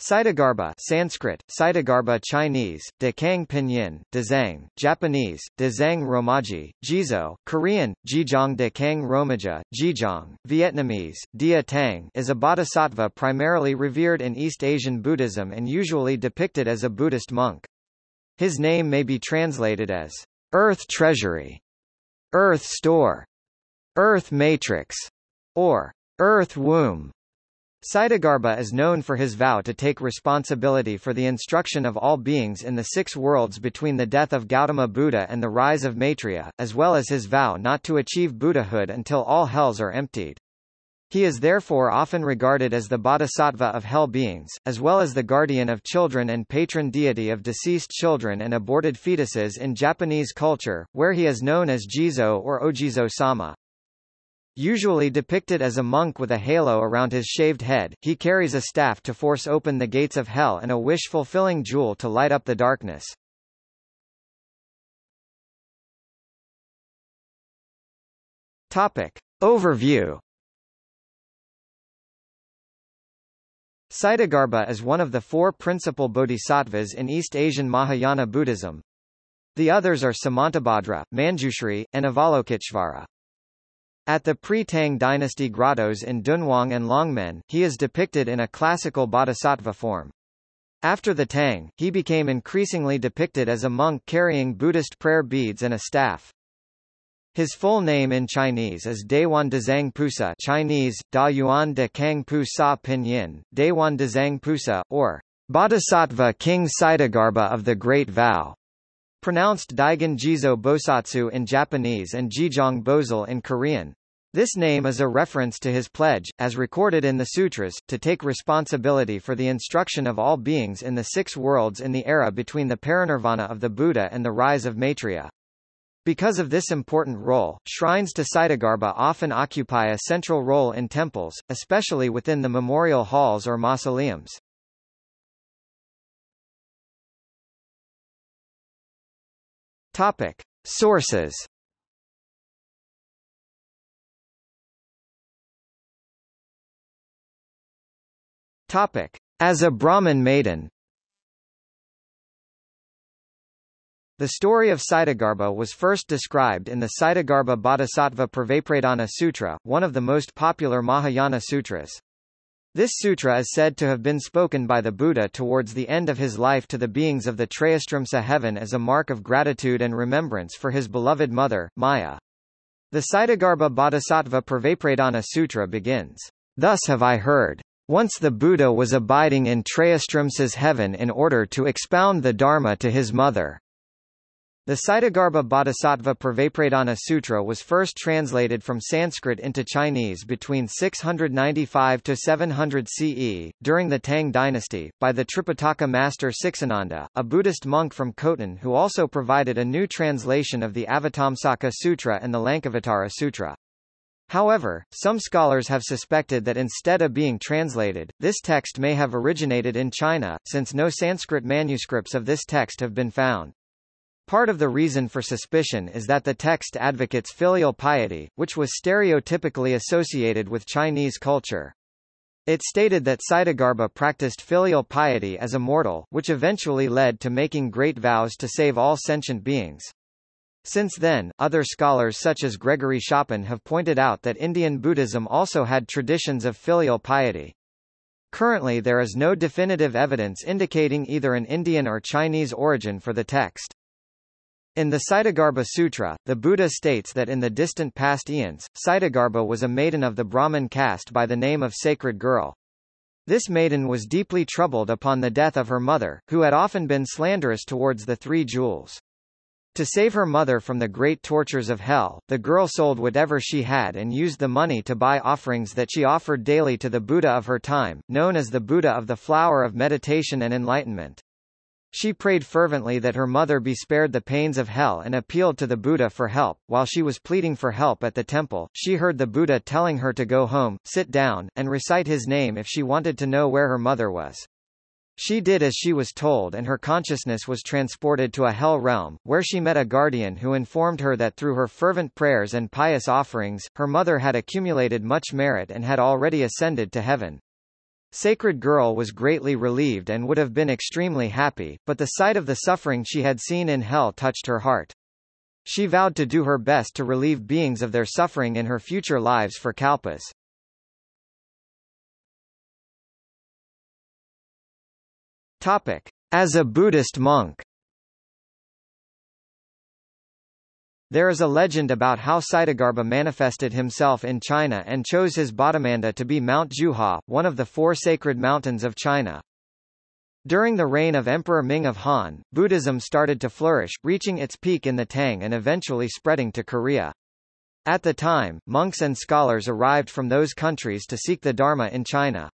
Kṣitigarbha Sanskrit, Kṣitigarbha Chinese, Dekang Pinyin, Dezang, Japanese, Dezang Romaji, Jizo, Korean, Jijong Dekang Romaja, Jijong, Vietnamese, Dia Tang is a bodhisattva primarily revered in East Asian Buddhism and usually depicted as a Buddhist monk. His name may be translated as Earth Treasury, Earth Store, Earth Matrix, or Earth Womb. Kṣitigarbha is known for his vow to take responsibility for the instruction of all beings in the six worlds between the death of Gautama Buddha and the rise of Maitreya, as well as his vow not to achieve Buddhahood until all hells are emptied. He is therefore often regarded as the bodhisattva of hell beings, as well as the guardian of children and patron deity of deceased children and aborted fetuses in Japanese culture, where he is known as Jizo or Ojizo-sama. Usually depicted as a monk with a halo around his shaved head, he carries a staff to force open the gates of hell and a wish-fulfilling jewel to light up the darkness. Topic. Overview Kṣitigarbha is one of the four principal bodhisattvas in East Asian Mahayana Buddhism. The others are Samantabhadra, Manjushri, and Avalokiteshvara. At the pre-Tang dynasty grottos in Dunhuang and Longmen, he is depicted in a classical bodhisattva form. After the Tang, he became increasingly depicted as a monk carrying Buddhist prayer beads and a staff. His full name in Chinese is Dayuan Dezang Pusa Chinese, Da Yuan de Kang Pu Sa Pinyin, Dezang Pusa, or Bodhisattva King Kṣitigarbha of the Great Vow pronounced Daigen Jizo Bosatsu in Japanese and Jijong Bozal in Korean. This name is a reference to his pledge, as recorded in the sutras, to take responsibility for the instruction of all beings in the six worlds in the era between the parinirvana of the Buddha and the rise of Maitreya. Because of this important role, shrines to Kṣitigarbha often occupy a central role in temples, especially within the memorial halls or mausoleums. Topic. Sources Topic. As a Brahmin maiden The story of Kṣitigarbha was first described in the Kṣitigarbha Bodhisattva Pravepradana Sutra, one of the most popular Mahayana sutras. This sutra is said to have been spoken by the Buddha towards the end of his life to the beings of the Trayastrimsa heaven as a mark of gratitude and remembrance for his beloved mother, Maya. The Kṣitigarbha Bodhisattva Pravepradana Sutra begins, Thus have I heard. Once the Buddha was abiding in Trayastrimsa's heaven in order to expound the Dharma to his mother. The Kṣitigarbha Bodhisattva Pravepradana Sutra was first translated from Sanskrit into Chinese between 695 to 700 CE, during the Tang dynasty, by the Tripitaka master Śikṣānanda, a Buddhist monk from Khotan who also provided a new translation of the Avatamsaka Sutra and the Lankavatara Sutra. However, some scholars have suspected that instead of being translated, this text may have originated in China, since no Sanskrit manuscripts of this text have been found. Part of the reason for suspicion is that the text advocates filial piety, which was stereotypically associated with Chinese culture. It stated that Kṣitigarbha practiced filial piety as a mortal, which eventually led to making great vows to save all sentient beings. Since then, other scholars such as Gregory Schopen have pointed out that Indian Buddhism also had traditions of filial piety. Currently there is no definitive evidence indicating either an Indian or Chinese origin for the text. In the Kṣitigarbha Sutra, the Buddha states that in the distant past eons, Kṣitigarbha was a maiden of the Brahmin caste by the name of Sacred Girl. This maiden was deeply troubled upon the death of her mother, who had often been slanderous towards the three jewels. To save her mother from the great tortures of hell, the girl sold whatever she had and used the money to buy offerings that she offered daily to the Buddha of her time, known as the Buddha of the flower of meditation and enlightenment. She prayed fervently that her mother be spared the pains of hell and appealed to the Buddha for help. While she was pleading for help at the temple, she heard the Buddha telling her to go home, sit down, and recite his name if she wanted to know where her mother was. She did as she was told and her consciousness was transported to a hell realm, where she met a guardian who informed her that through her fervent prayers and pious offerings, her mother had accumulated much merit and had already ascended to heaven. Sacred Girl was greatly relieved and would have been extremely happy, but the sight of the suffering she had seen in hell touched her heart. She vowed to do her best to relieve beings of their suffering in her future lives for Kalpas. Topic. As a Buddhist monk There is a legend about how Kṣitigarbha manifested himself in China and chose his Bodhimanda to be Mount Jiuhua, one of the four sacred mountains of China. During the reign of Emperor Ming of Han, Buddhism started to flourish, reaching its peak in the Tang and eventually spreading to Korea. At the time, monks and scholars arrived from those countries to seek the Dharma in China.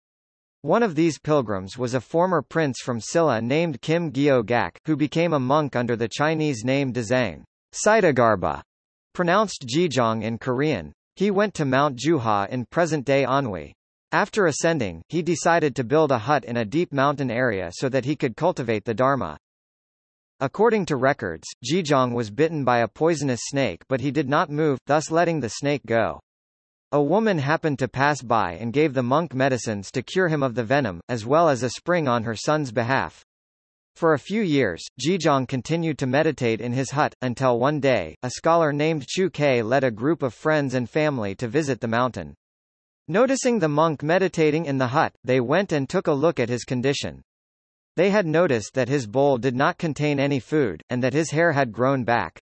One of these pilgrims was a former prince from Silla named Kim Gyo Gak, who became a monk under the Chinese name Dzang. Kṣitigarbha, pronounced Jijong in Korean. He went to Mount Jiuhua in present-day Anhui. After ascending, he decided to build a hut in a deep mountain area so that he could cultivate the Dharma. According to records, Jijong was bitten by a poisonous snake but he did not move, thus letting the snake go. A woman happened to pass by and gave the monk medicines to cure him of the venom, as well as a spring on her son's behalf. For a few years, Jijong continued to meditate in his hut, until one day, a scholar named Chu Kei led a group of friends and family to visit the mountain. Noticing the monk meditating in the hut, they went and took a look at his condition. They had noticed that his bowl did not contain any food, and that his hair had grown back.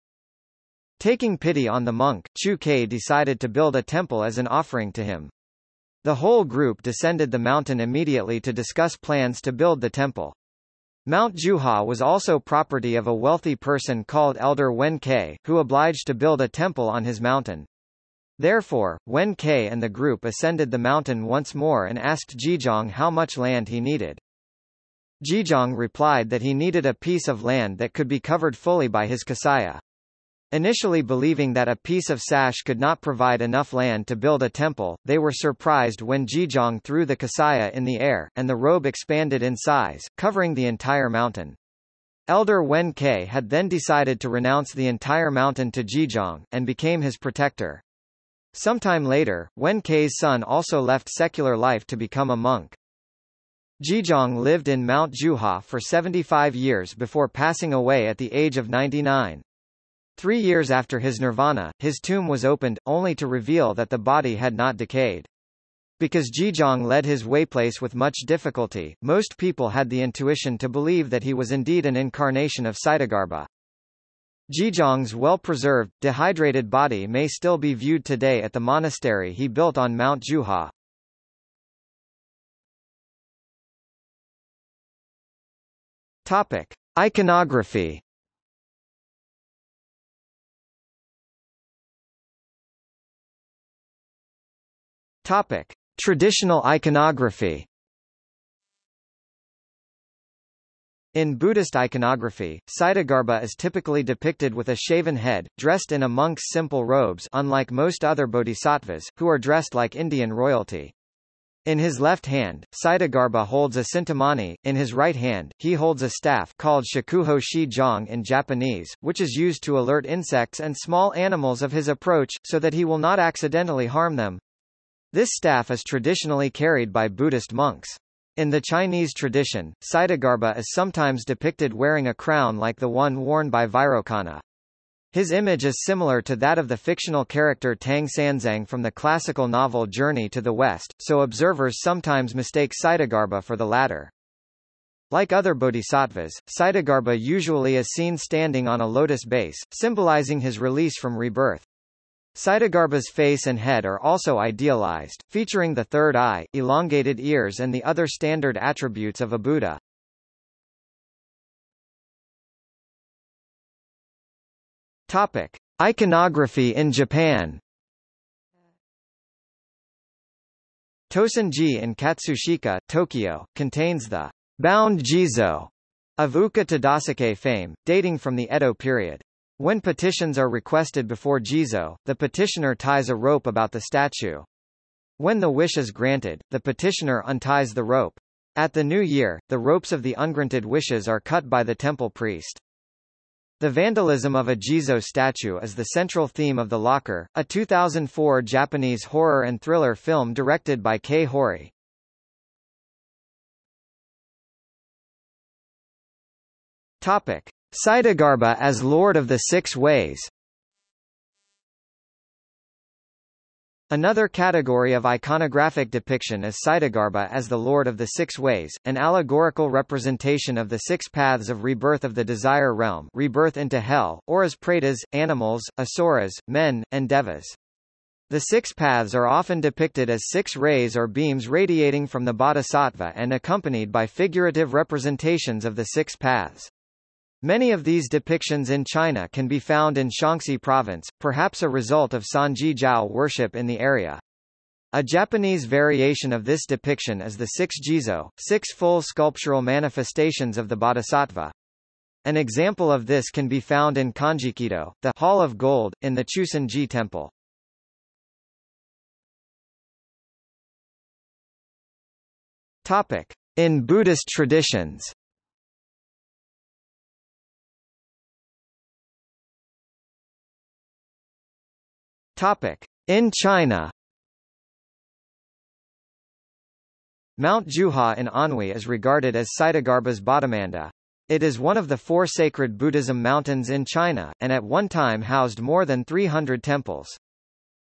Taking pity on the monk, Chu Kei decided to build a temple as an offering to him. The whole group descended the mountain immediately to discuss plans to build the temple. Mount Jiuhua was also property of a wealthy person called Elder Wen Kai, who obliged to build a temple on his mountain. Therefore, Wen Kai and the group ascended the mountain once more and asked Jijong how much land he needed. Jijong replied that he needed a piece of land that could be covered fully by his kasaya. Initially believing that a piece of sash could not provide enough land to build a temple, they were surprised when Jijong threw the kasaya in the air, and the robe expanded in size, covering the entire mountain. Elder Wen Kai had then decided to renounce the entire mountain to Jijong, and became his protector. Sometime later, Wen Kai's son also left secular life to become a monk. Jijong lived in Mount Jiuhua for 75 years before passing away at the age of 99. Three years after his nirvana, his tomb was opened, only to reveal that the body had not decayed. Because Jijong led his wayplace with much difficulty, most people had the intuition to believe that he was indeed an incarnation of Kṣitigarbha. Jijong's well-preserved, dehydrated body may still be viewed today at the monastery he built on Mount Jiuhua. Topic. Iconography Topic: Traditional iconography. In Buddhist iconography, Kṣitigarbha is typically depicted with a shaven head, dressed in a monk's simple robes unlike most other bodhisattvas, who are dressed like Indian royalty. In his left hand, Kṣitigarbha holds a cintamani, in his right hand, he holds a staff called shakuho shi jong in Japanese, which is used to alert insects and small animals of his approach, so that he will not accidentally harm them. This staff is traditionally carried by Buddhist monks. In the Chinese tradition, Kṣitigarbha is sometimes depicted wearing a crown like the one worn by Vairocana. His image is similar to that of the fictional character Tang Sanzang from the classical novel Journey to the West, so observers sometimes mistake Kṣitigarbha for the latter. Like other bodhisattvas, Kṣitigarbha usually is seen standing on a lotus base, symbolizing his release from rebirth. Kṣitigarbha's face and head are also idealized, featuring the third eye, elongated ears and the other standard attributes of a Buddha. Topic. Iconography in Japan Tosenji in Katsushika, Tokyo, contains the bound jizo of Ooka Tadasuke fame, dating from the Edo period. When petitions are requested before Jizo, the petitioner ties a rope about the statue. When the wish is granted, the petitioner unties the rope. At the new year, the ropes of the ungranted wishes are cut by the temple priest. The vandalism of a Jizo statue is the central theme of The Locker, a 2004 Japanese horror and thriller film directed by Kei Horie. Topic. Kṣitigarbha as Lord of the Six Ways Another category of iconographic depiction is Kṣitigarbha as the Lord of the Six Ways, an allegorical representation of the six paths of rebirth of the desire realm rebirth into hell, or as pretas, animals, asuras, men, and devas. The six paths are often depicted as six rays or beams radiating from the bodhisattva and accompanied by figurative representations of the six paths. Many of these depictions in China can be found in Shaanxi province, perhaps a result of Sanjie Jiao worship in the area. A Japanese variation of this depiction is the six jizo, six full sculptural manifestations of the bodhisattva. An example of this can be found in Kanjikido, the Hall of Gold, in the Chusonji Temple. Topic. In Buddhist traditions Topic. In China Mount Jiuhua in Anhui is regarded as Kṣitigarbha's Bodhimanda. It is one of the four sacred Buddhism mountains in China, and at one time housed more than 300 temples.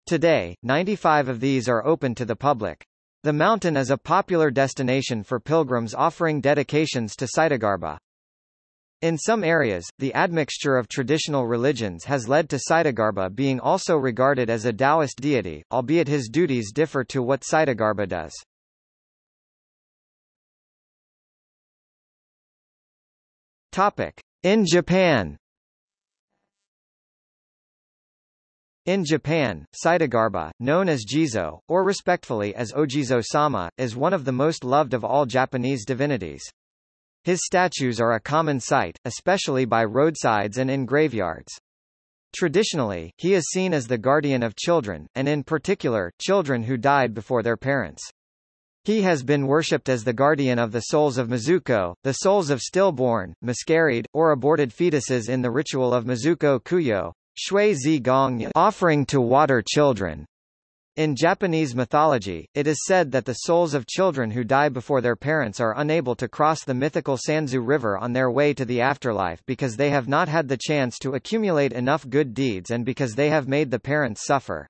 Today, 95 of these are open to the public. The mountain is a popular destination for pilgrims offering dedications to Kṣitigarbha. In some areas, the admixture of traditional religions has led to Kṣitigarbha being also regarded as a Taoist deity, albeit his duties differ to what Kṣitigarbha does. Topic. In Japan In Japan, Kṣitigarbha, known as Jizo, or respectfully as Ojizo-sama, is one of the most loved of all Japanese divinities. His statues are a common sight, especially by roadsides and in graveyards. Traditionally, he is seen as the guardian of children, and in particular, children who died before their parents. He has been worshipped as the guardian of the souls of Mizuko, the souls of stillborn, miscarried, or aborted fetuses in the ritual of Mizuko Kuyo, Shui Zi Gong offering to water children. In Japanese mythology, it is said that the souls of children who die before their parents are unable to cross the mythical Sanzu River on their way to the afterlife because they have not had the chance to accumulate enough good deeds and because they have made the parents suffer.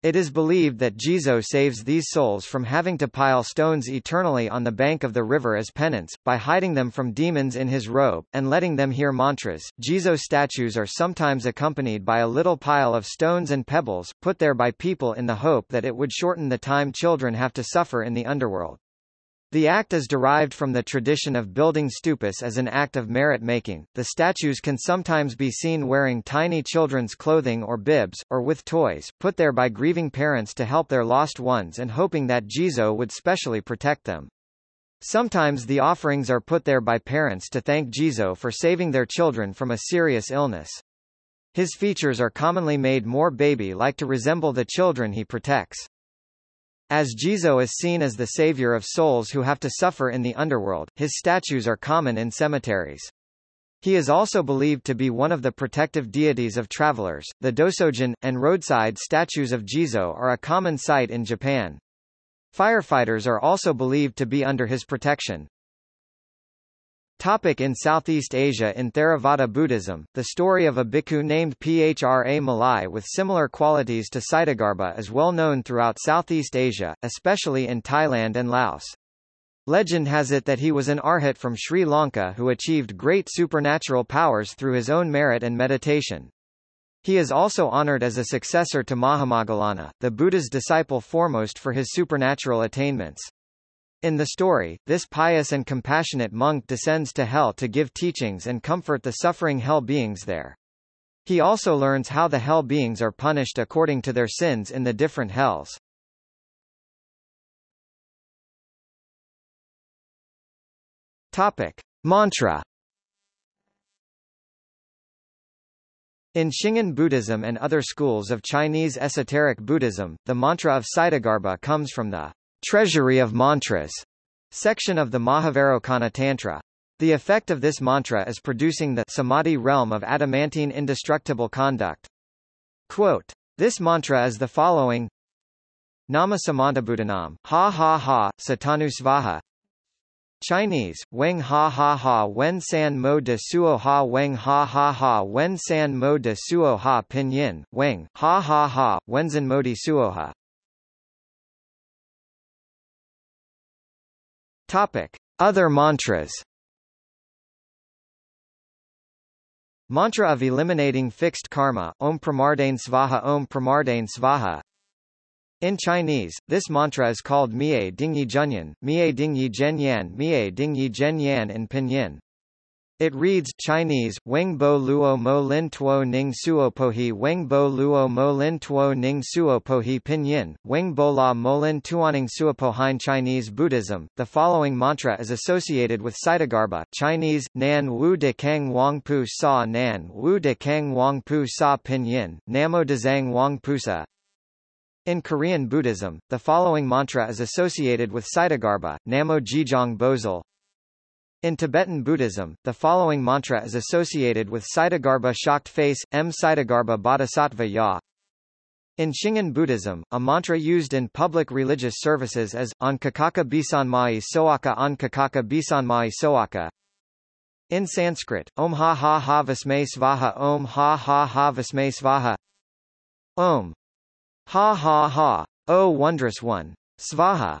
It is believed that Jizo saves these souls from having to pile stones eternally on the bank of the river as penance, by hiding them from demons in his robe, and letting them hear mantras. Jizo statues are sometimes accompanied by a little pile of stones and pebbles, put there by people in the hope that it would shorten the time children have to suffer in the underworld. The act is derived from the tradition of building stupas as an act of merit-making. The statues can sometimes be seen wearing tiny children's clothing or bibs, or with toys, put there by grieving parents to help their lost ones and hoping that Jizo would specially protect them. Sometimes the offerings are put there by parents to thank Jizo for saving their children from a serious illness. His features are commonly made more baby-like to resemble the children he protects. As Jizo is seen as the savior of souls who have to suffer in the underworld, his statues are common in cemeteries. He is also believed to be one of the protective deities of travelers. The Dosojin, and roadside statues of Jizo are a common sight in Japan. Firefighters are also believed to be under his protection. Topic in Southeast Asia In Theravada Buddhism, the story of a bhikkhu named Phra Malai with similar qualities to Kṣitigarbha is well known throughout Southeast Asia, especially in Thailand and Laos. Legend has it that he was an arhat from Sri Lanka who achieved great supernatural powers through his own merit and meditation. He is also honored as a successor to Mahamoggallana, the Buddha's disciple foremost for his supernatural attainments. In the story, this pious and compassionate monk descends to hell to give teachings and comfort the suffering hell beings there. He also learns how the hell beings are punished according to their sins in the different hells. Topic. Mantra In Shingon Buddhism and other schools of Chinese esoteric Buddhism, the mantra of Kṣitigarbha comes from the Treasury of Mantras section of the Mahavairocana Tantra. The effect of this mantra is producing the samadhi realm of adamantine indestructible conduct. Quote, this mantra is the following Nama Samantabhutanam, ha ha ha, satanu svaha Chinese, Weng ha ha ha Wen San Mo de Suo ha Weng ha ha ha Wen San Mo de Suo ha Pinyin, Weng, ha ha ha, Wenzhen Mo de Suo ha. Topic. Other mantras Mantra of eliminating fixed karma, Om Pramardane Svaha Om Pramardane Svaha in Chinese, this mantra is called Mie Dingyi Zhenyan, Mie Dingyi Zhenyan, Mie Dingyi Zhenyan in Pinyin. It reads Chinese, Weng bo luo mo lin tuo ning suo pohi Weng bo luo mo lin tuo ning suo pohi pinyin, Weng bo la mo lin tuaning Suopohin Chinese Buddhism. The following mantra is associated with Kṣitigarbha Chinese, Nan wu de kang wang pu sa Nan wu de kang wang pu sa pinyin, Namo de zang wang pusa. In Korean Buddhism, the following mantra is associated with Kṣitigarbha, Namo Jijong Bozal, in Tibetan Buddhism, the following mantra is associated with Kṣitigarbha shocked face, M. Kṣitigarbha Bodhisattva Ya. In Shingon Buddhism, a mantra used in public religious services is, On Kakaka Bisanmai Soaka On Kakaka Bisanmai Soaka. In Sanskrit, Om Ha Ha Ha Vasme Svaha Om Ha Ha Ha Vasme Svaha Om Ha Ha Ha, O Wondrous One. Svaha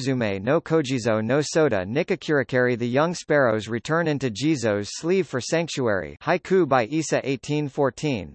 Suzume no Kojizo no Soda Nikakurakari The young sparrows return into Jizo's sleeve for sanctuary Haiku by Issa 1814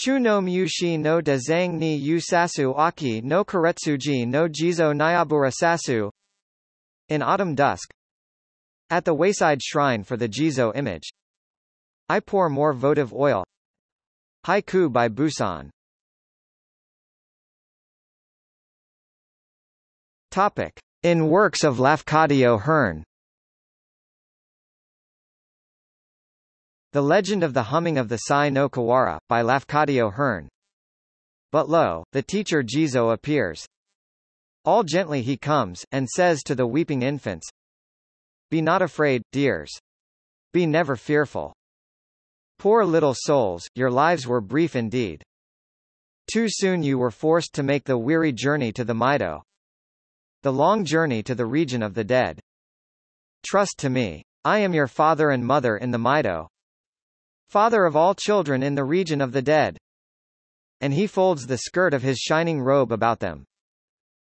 Chuno Mushi no de Zang ni Yusasu Aki no Karetsuji no Jizo Nyabura Sasu In autumn dusk. At the wayside shrine for the Jizo image. I pour more votive oil. Haiku by Buson. Topic. In works of Lafcadio Hearn The Legend of the Humming of the Sai no Kawara, by Lafcadio Hearn. But lo, the teacher Jizo appears. All gently he comes, and says to the weeping infants, Be not afraid, dears. Be never fearful. Poor little souls, your lives were brief indeed. Too soon you were forced to make the weary journey to the Meido. The long journey to the region of the dead. Trust to me. I am your father and mother in the Meido, father of all children in the region of the dead. And he folds the skirt of his shining robe about them.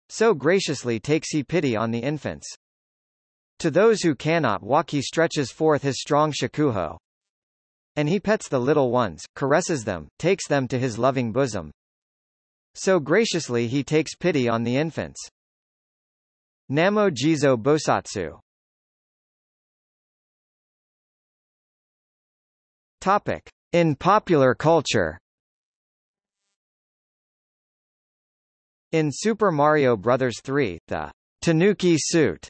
So graciously takes he pity on the infants. To those who cannot walk he stretches forth his strong shakuho. And he pets the little ones, caresses them, takes them to his loving bosom. So graciously he takes pity on the infants. Namo Jizo Bosatsu Topic. In popular culture In Super Mario Bros. 3, the Tanuki suit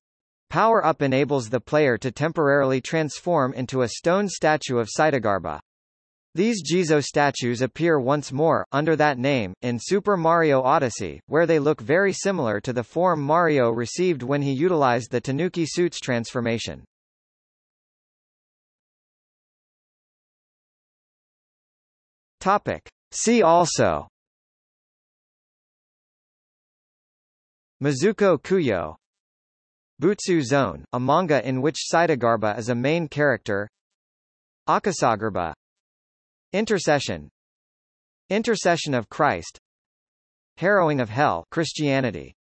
power-up enables the player to temporarily transform into a stone statue of Kṣitigarbha. These Jizo statues appear once more, under that name, in Super Mario Odyssey, where they look very similar to the form Mario received when he utilized the Tanuki suit's transformation. Topic. See also. Mizuko Kuyo. Butsu Zone, a manga in which Kṣitigarbha is a main character. Akasagarbha. Intercession. Intercession of Christ. Harrowing of Hell Christianity